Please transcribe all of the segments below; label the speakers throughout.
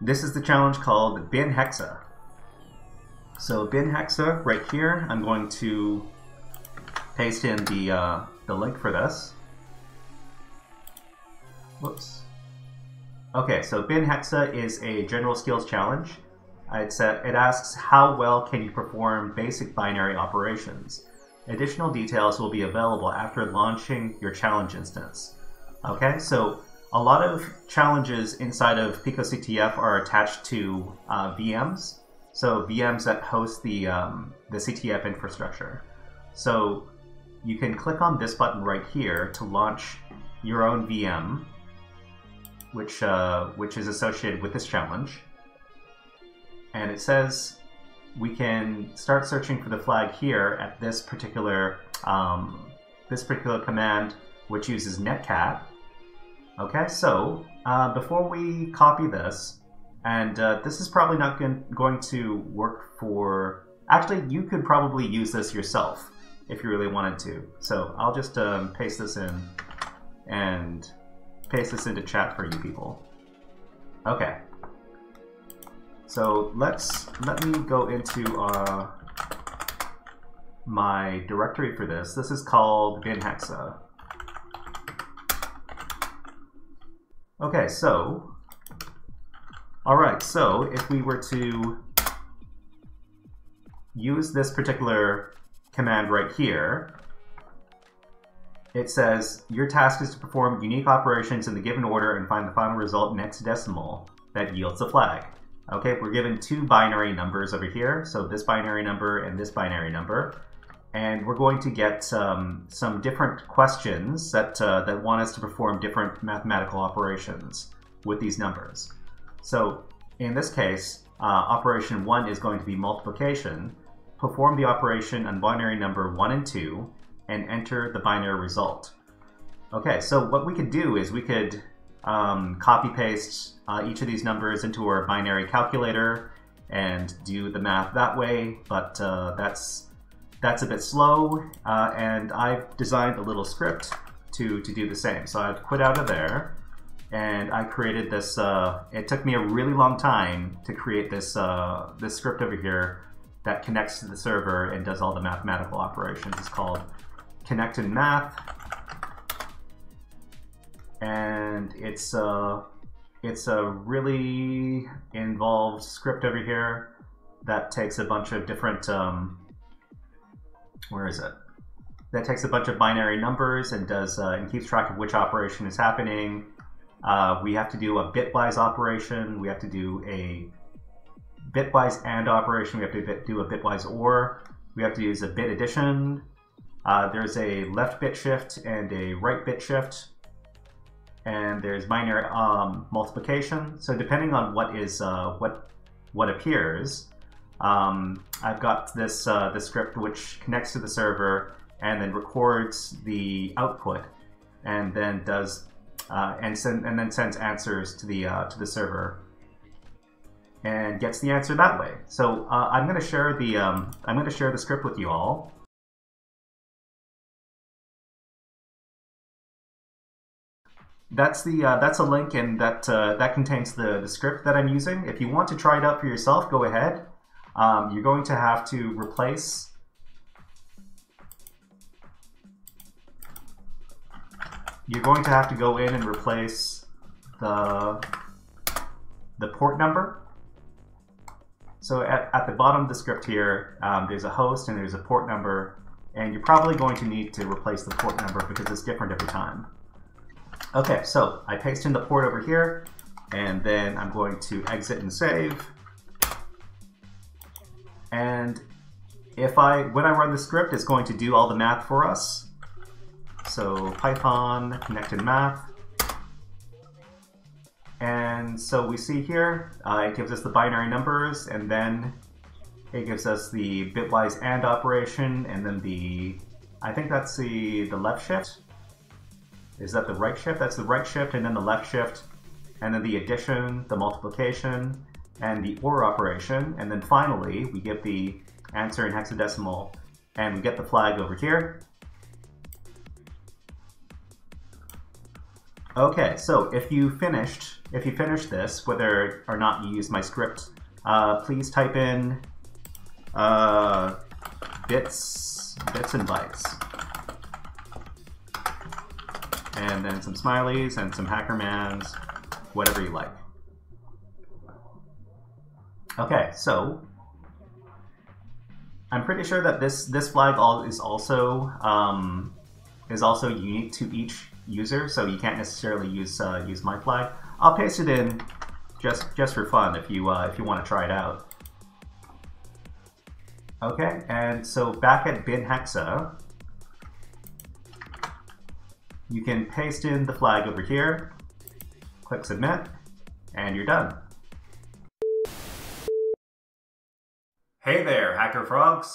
Speaker 1: This is the challenge called Binhexa. So Binhexa, right here, I'm going to paste in the, uh, the link for this. Whoops. Okay, so Binhexa is a general skills challenge. It's a, it asks how well can you perform basic binary operations. Additional details will be available after launching your challenge instance. Okay, so a lot of challenges inside of PicoCTF are attached to uh, VMs, so VMs that host the, um, the CTF infrastructure. So you can click on this button right here to launch your own VM, which, uh, which is associated with this challenge. And it says we can start searching for the flag here at this particular, um, this particular command, which uses netcat. Okay, so uh, before we copy this, and uh, this is probably not going to work for. Actually, you could probably use this yourself if you really wanted to. So I'll just um, paste this in and paste this into chat for you people. Okay. So let's let me go into uh, my directory for this. This is called binhexa. Okay, so, all right, so if we were to use this particular command right here, it says your task is to perform unique operations in the given order and find the final result in hexadecimal that yields a flag. Okay, we're given two binary numbers over here, so this binary number and this binary number and we're going to get um, some different questions that, uh, that want us to perform different mathematical operations with these numbers. So in this case, uh, operation 1 is going to be multiplication. Perform the operation on binary number 1 and 2 and enter the binary result. Okay, so what we could do is we could um, copy paste uh, each of these numbers into our binary calculator and do the math that way, but uh, that's that's a bit slow, uh, and I've designed a little script to, to do the same. So I've quit out of there, and I created this, uh, it took me a really long time to create this, uh, this script over here that connects to the server and does all the mathematical operations. It's called Connect Math, and it's, uh, it's a really involved script over here that takes a bunch of different um, where is it? That takes a bunch of binary numbers and does uh, and keeps track of which operation is happening. Uh, we have to do a bitwise operation. We have to do a bitwise AND operation. We have to do a bitwise OR. We have to use a bit addition. Uh, there's a left bit shift and a right bit shift. And there's minor um, multiplication. So depending on what is uh, what what appears, um, I've got this, uh, this script which connects to the server and then records the output and then does uh, and, send, and then sends answers to the, uh, to the server and gets the answer that way. So uh, I'm going to share the um, I'm going to share the script with you all. That's the uh, that's a link and that uh, that contains the the script that I'm using. If you want to try it out for yourself, go ahead. Um, you're going to have to replace you're going to have to go in and replace the the port number. So at, at the bottom of the script here, um, there's a host and there's a port number, and you're probably going to need to replace the port number because it's different every time. Okay, so I paste in the port over here, and then I'm going to exit and save. And if I, when I run the script, it's going to do all the math for us. So Python connected math. And so we see here, uh, it gives us the binary numbers, and then it gives us the bitwise AND operation, and then the, I think that's the, the left shift. Is that the right shift? That's the right shift, and then the left shift, and then the addition, the multiplication, and the OR operation. And then finally, we get the answer in hexadecimal, and we get the flag over here. Okay, so if you finished, if you finished this, whether or not you use my script, uh, please type in uh, bits, bits and bytes, and then some smileys and some hackermans, whatever you like. Okay, so I'm pretty sure that this this flag all is also um, is also unique to each user, so you can't necessarily use uh, use my flag. I'll paste it in just just for fun if you uh, if you want to try it out. Okay, and so back at binhexa, you can paste in the flag over here, click submit, and you're done. Hey there, HackerFrogs!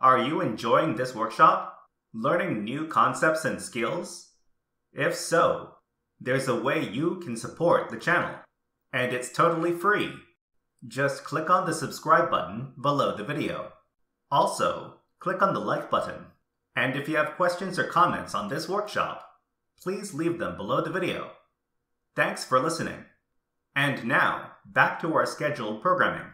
Speaker 1: Are you enjoying this workshop? Learning new concepts and skills? If so, there's a way you can support the channel, and it's totally free. Just click on the subscribe button below the video. Also, click on the like button. And if you have questions or comments on this workshop, please leave them below the video. Thanks for listening. And now, back to our scheduled programming.